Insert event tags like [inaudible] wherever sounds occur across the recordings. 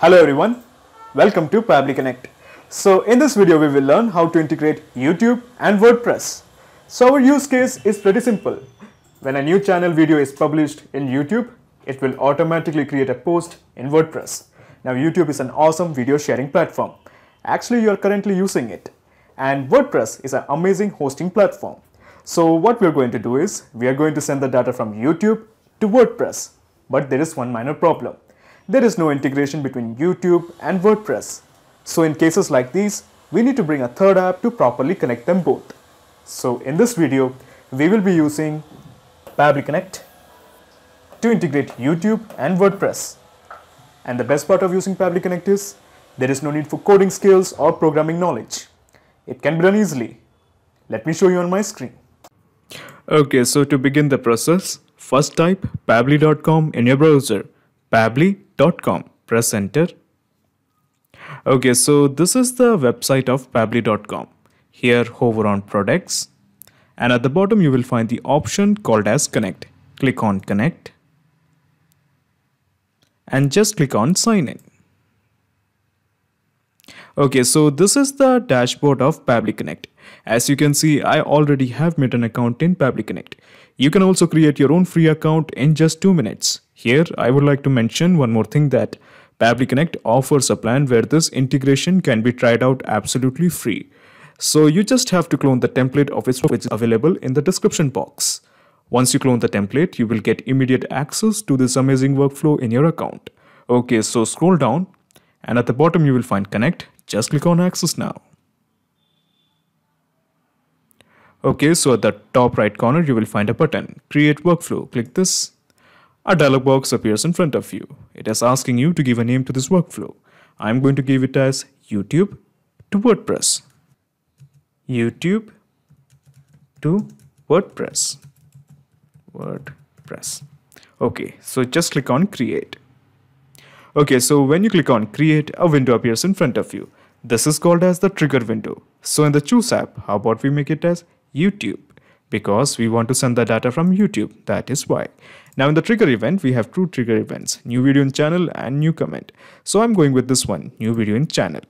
Hello everyone, welcome to Pabbly Connect. So in this video we will learn how to integrate YouTube and WordPress. So our use case is pretty simple. When a new channel video is published in YouTube, it will automatically create a post in WordPress. Now YouTube is an awesome video sharing platform. Actually you are currently using it. And WordPress is an amazing hosting platform. So what we're going to do is, we are going to send the data from YouTube to WordPress. But there is one minor problem. There is no integration between YouTube and WordPress. So in cases like these, we need to bring a third app to properly connect them both. So in this video, we will be using Pabbly Connect to integrate YouTube and WordPress. And the best part of using Pabbly Connect is, there is no need for coding skills or programming knowledge. It can be done easily. Let me show you on my screen. Okay, so to begin the process, first type pabbly.com in your browser. pabbly.com. Press enter. Okay, so this is the website of pabbly.com. Here hover on products and at the bottom you will find the option called as connect. Click on connect and just click on sign in. Okay, so this is the dashboard of Pabbly Connect. As you can see, I already have made an account in Pabbly Connect. You can also create your own free account in just 2 minutes. Here, I would like to mention one more thing that Pabbly Connect offers a plan where this integration can be tried out absolutely free. So you just have to clone the template of its which is available in the description box. Once you clone the template, you will get immediate access to this amazing workflow in your account. Okay, so scroll down and at the bottom you will find connect. Just click on access now. Okay, so at the top right corner you will find a button, create workflow. Click this. A dialog box appears in front of you. It is asking you to give a name to this workflow. I'm going to give it as YouTube to WordPress. YouTube to WordPress. WordPress. Okay, so just click on create. Okay, so when you click on create, a window appears in front of you. This is called as the trigger window. So in the choose app, how about we make it as YouTube? Because we want to send the data from YouTube, that is why. Now in the trigger event, we have two trigger events, new video in channel and new comment. So I'm going with this one, new video in channel.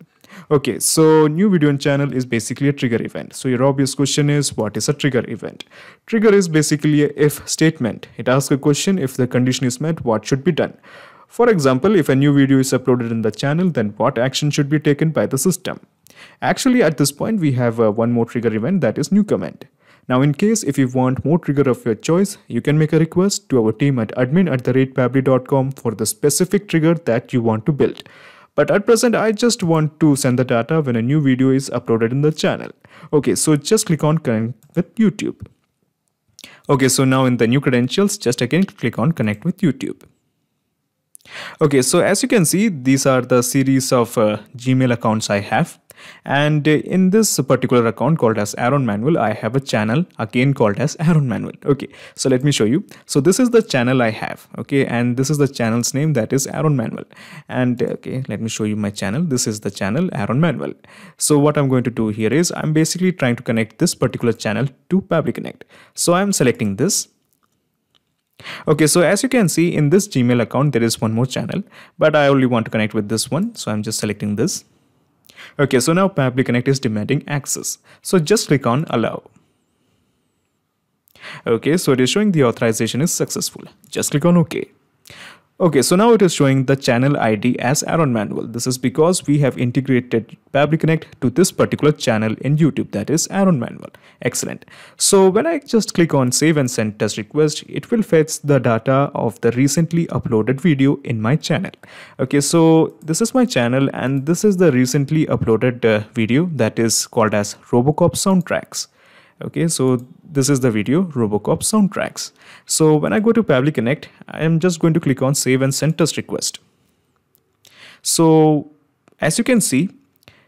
Okay, so new video in channel is basically a trigger event. So your obvious question is, what is a trigger event? Trigger is basically a if statement. It asks a question, if the condition is met, what should be done? For example, if a new video is uploaded in the channel, then what action should be taken by the system? Actually, at this point, we have uh, one more trigger event that is new comment. Now, in case if you want more trigger of your choice, you can make a request to our team at admin at the ratepabbly.com for the specific trigger that you want to build. But at present, I just want to send the data when a new video is uploaded in the channel. Okay, so just click on connect with YouTube. Okay, so now in the new credentials, just again click on connect with YouTube. Okay, so as you can see, these are the series of uh, Gmail accounts I have. And uh, in this particular account called as Aaron Manuel, I have a channel again called as Aaron Manuel. Okay, so let me show you. So this is the channel I have. Okay, and this is the channel's name that is Aaron Manuel. And okay, let me show you my channel. This is the channel Aaron Manuel. So what I'm going to do here is I'm basically trying to connect this particular channel to Pabbly Connect. So I'm selecting this Okay, so as you can see in this Gmail account, there is one more channel, but I only want to connect with this one. So I'm just selecting this. Okay, so now Pabbly Connect is demanding access. So just click on allow. Okay, so it is showing the authorization is successful. Just click on OK. Okay, so now it is showing the channel ID as Aaron Manuel. This is because we have integrated Pabbly Connect to this particular channel in YouTube that is Aaron Manuel. Excellent. So when I just click on save and send test request, it will fetch the data of the recently uploaded video in my channel. Okay, so this is my channel and this is the recently uploaded uh, video that is called as Robocop soundtracks okay so this is the video robocop soundtracks. So when i go to pabbly connect i am just going to click on save and send test request. So as you can see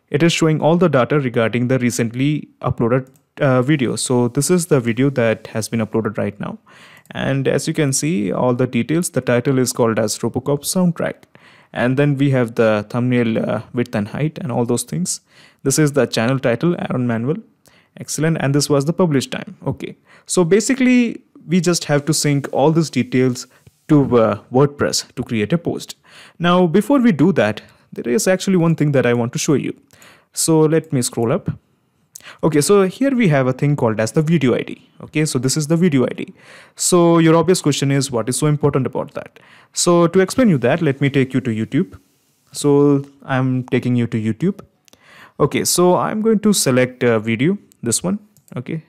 it is showing all the data regarding the recently uploaded uh, video. So this is the video that has been uploaded right now. And as you can see all the details the title is called as robocop soundtrack. And then we have the thumbnail uh, width and height and all those things. This is the channel title aaron manuel excellent and this was the publish time okay so basically we just have to sync all these details to uh, WordPress to create a post. Now, before we do that, there is actually one thing that I want to show you. So let me scroll up. Okay, so here we have a thing called as the video ID. Okay, so this is the video ID. So your obvious question is what is so important about that? So to explain you that, let me take you to YouTube. So I'm taking you to YouTube. Okay, so I'm going to select a video, this one. Okay,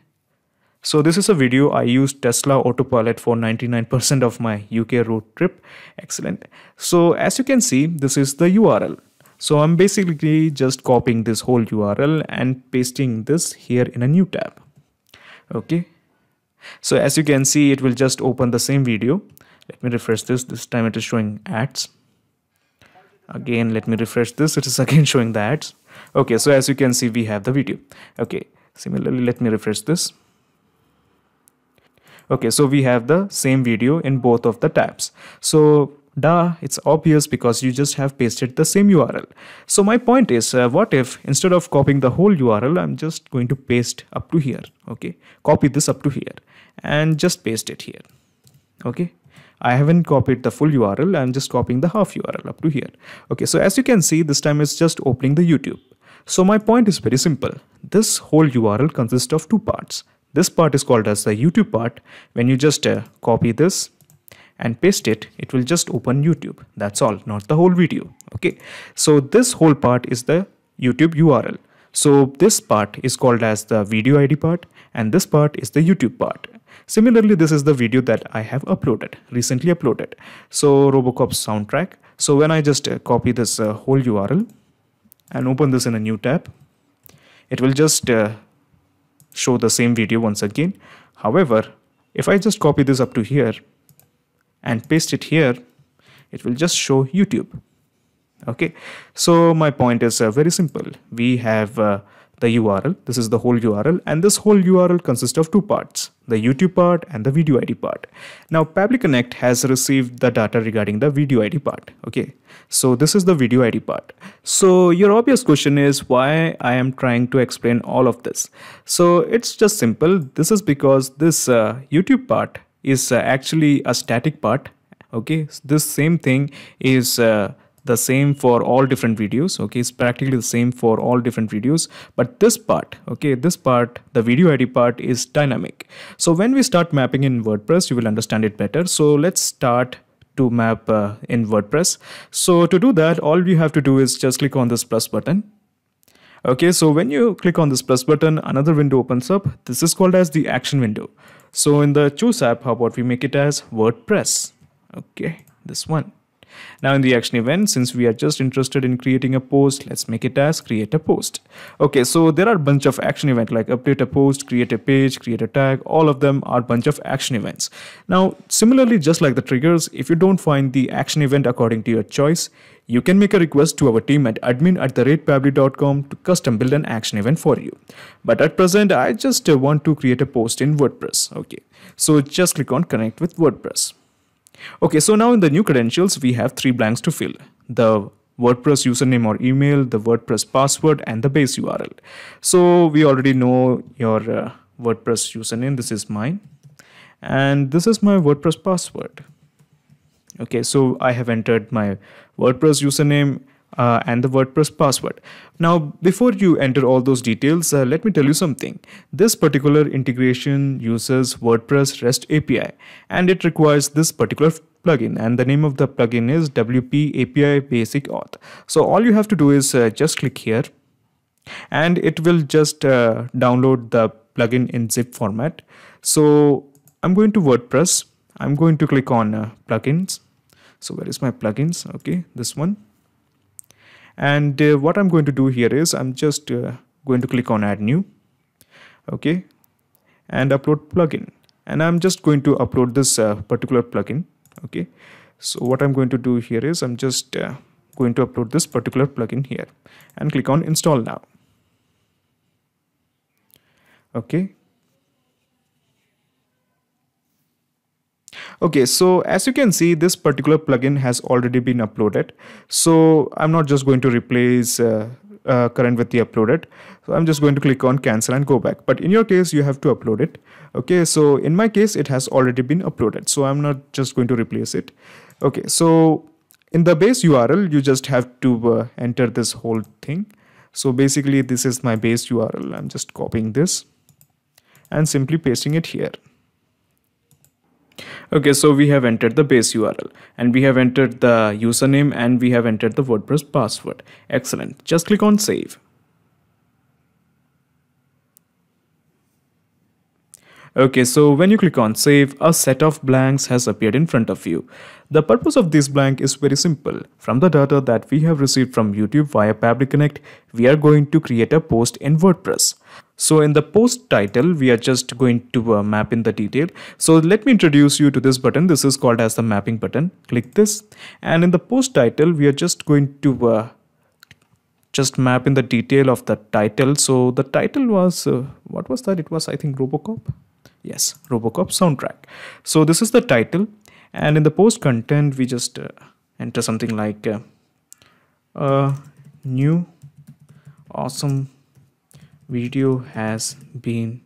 so this is a video I used Tesla Autopilot for 99% of my UK road trip. Excellent. So as you can see, this is the URL. So I'm basically just copying this whole URL and pasting this here in a new tab. Okay. So as you can see, it will just open the same video. Let me refresh this. This time it is showing ads. Again, let me refresh this. It is [laughs] again showing the ads. Okay. So as you can see, we have the video. Okay. Similarly, let me refresh this. Okay, so we have the same video in both of the tabs. So duh, it's obvious because you just have pasted the same URL. So my point is, uh, what if instead of copying the whole URL, I'm just going to paste up to here. Okay, copy this up to here and just paste it here. Okay. I haven't copied the full URL, I'm just copying the half URL up to here. Okay, so as you can see, this time it's just opening the YouTube. So my point is very simple. This whole URL consists of two parts. This part is called as the YouTube part. When you just uh, copy this and paste it, it will just open YouTube. That's all, not the whole video. Okay. So this whole part is the YouTube URL. So this part is called as the video ID part and this part is the YouTube part. Similarly, this is the video that I have uploaded, recently uploaded. So Robocop soundtrack. So when I just uh, copy this uh, whole URL and open this in a new tab, it will just uh, show the same video once again. However, if I just copy this up to here and paste it here, it will just show YouTube. Okay, so my point is uh, very simple. We have uh, the URL. This is the whole URL and this whole URL consists of two parts, the YouTube part and the video ID part. Now Pabbly Connect has received the data regarding the video ID part. Okay, so this is the video ID part. So your obvious question is why I am trying to explain all of this. So it's just simple. This is because this uh, YouTube part is uh, actually a static part. Okay, this same thing is uh, the same for all different videos okay? It's practically the same for all different videos. But this part okay this part the video id part is dynamic. So when we start mapping in wordpress you will understand it better. So let's start to map uh, in wordpress. So to do that all you have to do is just click on this plus button. Okay so when you click on this plus button another window opens up. This is called as the action window. So in the choose app how about we make it as wordpress? Okay this one now in the action event, since we are just interested in creating a post, let's make it as create a post. Okay, so there are a bunch of action event like update a post, create a page, create a tag, all of them are bunch of action events. Now, similarly, just like the triggers, if you don't find the action event according to your choice, you can make a request to our team at admin at the to custom build an action event for you. But at present, I just want to create a post in WordPress. Okay, so just click on connect with WordPress. Okay, so now in the new credentials, we have three blanks to fill. The WordPress username or email, the WordPress password, and the base URL. So we already know your uh, WordPress username. This is mine. And this is my WordPress password. Okay, so I have entered my WordPress username uh, and the WordPress password. Now, before you enter all those details, uh, let me tell you something. This particular integration uses WordPress REST API and it requires this particular plugin and the name of the plugin is WP API Basic Auth. So all you have to do is uh, just click here and it will just uh, download the plugin in zip format. So I'm going to WordPress. I'm going to click on uh, plugins. So where is my plugins? Okay, this one and uh, what I'm going to do here is I'm just uh, going to click on add new. Okay. And upload plugin. And I'm just going to upload this uh, particular plugin. Okay. So what I'm going to do here is I'm just uh, going to upload this particular plugin here and click on install now. Okay Okay, so as you can see, this particular plugin has already been uploaded. So I'm not just going to replace uh, uh, current with the uploaded. So i'm just going to click on cancel and go back. But in your case you have to upload it. Okay so in my case it has already been uploaded. So i'm not just going to replace it. Okay so in the base url you just have to uh, enter this whole thing. So basically this is my base url i'm just copying this and simply pasting it here okay so we have entered the base url and we have entered the username and we have entered the wordpress password excellent just click on save Okay, so when you click on save, a set of blanks has appeared in front of you. The purpose of this blank is very simple. From the data that we have received from YouTube via Pabbly Connect, we are going to create a post in WordPress. So in the post title, we are just going to uh, map in the detail. So let me introduce you to this button. This is called as the mapping button. Click this. And in the post title, we are just going to uh, just map in the detail of the title. So the title was, uh, what was that? It was, I think, Robocop yes robocop soundtrack so this is the title and in the post content we just uh, enter something like uh, a new awesome video has been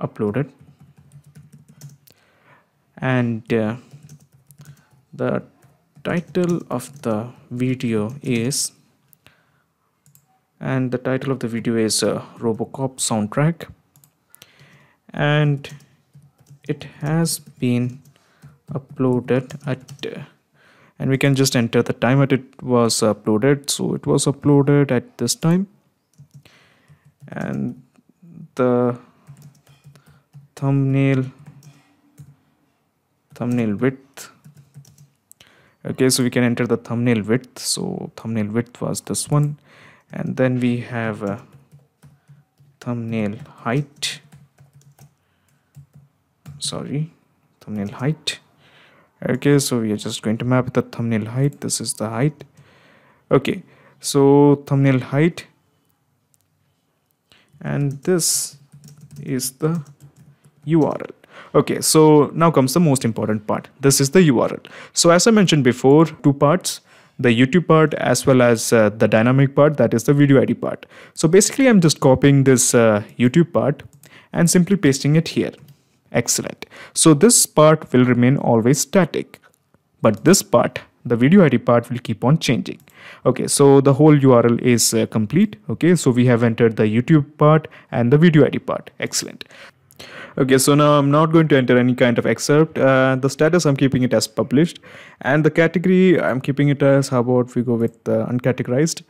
uploaded. And uh, the title of the video is and the title of the video is uh, robocop soundtrack. And it has been uploaded at and we can just enter the time that it was uploaded. So it was uploaded at this time and the thumbnail thumbnail width. Okay so we can enter the thumbnail width. So thumbnail width was this one. And then we have a thumbnail height. Sorry thumbnail height. Okay so we are just going to map the thumbnail height. This is the height. Okay so thumbnail height and this is the url okay so now comes the most important part this is the url so as i mentioned before two parts the youtube part as well as uh, the dynamic part that is the video id part so basically i'm just copying this uh, youtube part and simply pasting it here Excellent. So this part will remain always static. But this part, the video ID part will keep on changing. Okay, so the whole URL is uh, complete. Okay, so we have entered the YouTube part and the video ID part. Excellent. Okay, so now I'm not going to enter any kind of excerpt. Uh, the status, I'm keeping it as published. And the category, I'm keeping it as, how about we go with uh, uncategorized.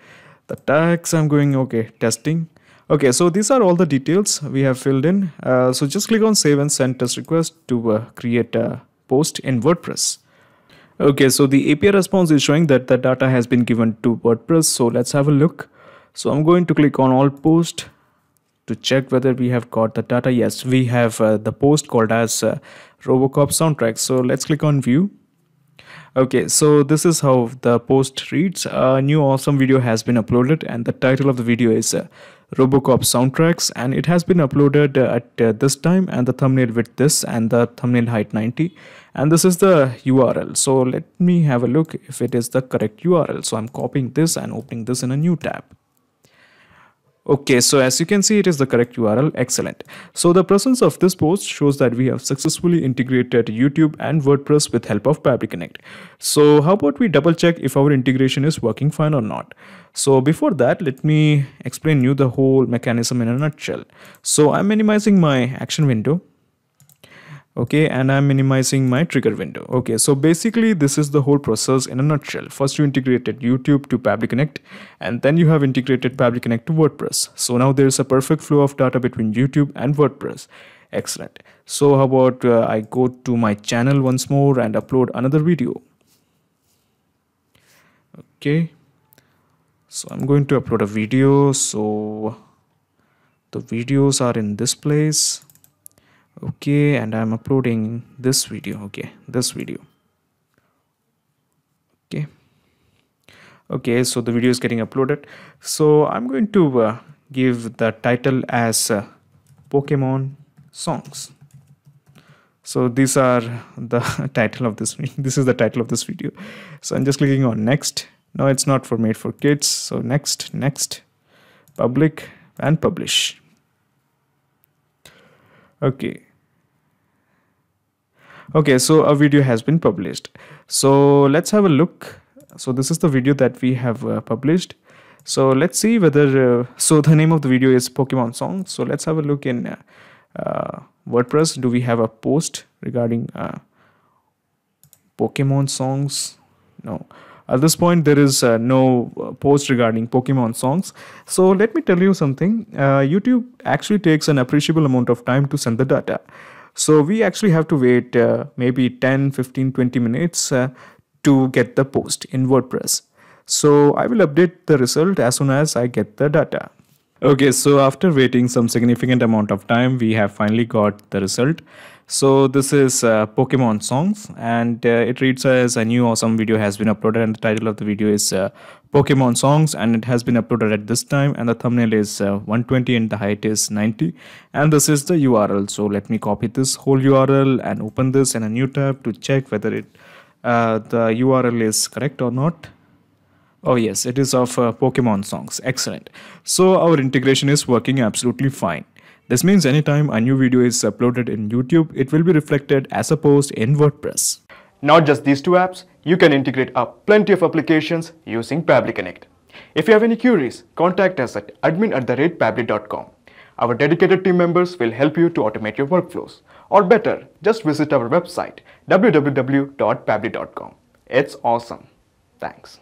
The tags, I'm going, okay, testing. Okay, so these are all the details we have filled in. Uh, so just click on save and send test request to uh, create a post in WordPress. Okay, so the API response is showing that the data has been given to WordPress. So let's have a look. So I'm going to click on all post to check whether we have got the data. Yes, we have uh, the post called as uh, Robocop soundtrack. So let's click on view. Okay, so this is how the post reads. A new awesome video has been uploaded and the title of the video is uh, Robocop soundtracks and it has been uploaded at uh, this time and the thumbnail with this and the thumbnail height 90 and this is the URL. So let me have a look if it is the correct URL. So I'm copying this and opening this in a new tab. Okay, so as you can see, it is the correct URL. Excellent. So the presence of this post shows that we have successfully integrated YouTube and WordPress with help of Pabbly Connect. So how about we double check if our integration is working fine or not? So before that, let me explain you the whole mechanism in a nutshell. So I'm minimizing my action window okay and i'm minimizing my trigger window. Okay so basically this is the whole process in a nutshell. First you integrated youtube to Pabbly Connect and then you have integrated Pabbly Connect to wordpress. So now there is a perfect flow of data between youtube and wordpress. Excellent. So how about uh, i go to my channel once more and upload another video? Okay. So i'm going to upload a video. So the videos are in this place okay and i'm uploading this video okay this video. Okay. Okay so the video is getting uploaded. So i'm going to uh, give the title as uh, pokemon songs. So these are the [laughs] title of this [laughs] this is the title of this video. So i'm just clicking on next. No it's not for made for kids. So next next. Public and publish. Okay okay so a video has been published. So let's have a look. So this is the video that we have uh, published. So let's see whether uh, so the name of the video is pokemon song. So let's have a look in uh, uh wordpress. Do we have a post regarding uh, pokemon songs? No. At this point there is uh, no uh, post regarding pokemon songs. So let me tell you something. Youtube actually takes an appreciable amount of time to send the data so we actually have to wait uh, maybe 10 15 20 minutes uh, to get the post in wordpress. So i will update the result as soon as i get the data. Okay so after waiting some significant amount of time we have finally got the result so this is uh, Pokemon songs and uh, it reads as a new awesome video has been uploaded and the title of the video is uh, Pokemon songs and it has been uploaded at this time and the thumbnail is uh, 120 and the height is 90 and this is the URL. So let me copy this whole URL and open this in a new tab to check whether it uh, the URL is correct or not. Oh yes, it is of uh, Pokemon songs. Excellent. So our integration is working absolutely fine. This means anytime a new video is uploaded in YouTube, it will be reflected as a post in WordPress. Not just these two apps, you can integrate up plenty of applications using Pabbly Connect. If you have any queries, contact us at admin at the rate. Our dedicated team members will help you to automate your workflows. Or better, just visit our website www.pabbly.com. It's awesome. Thanks.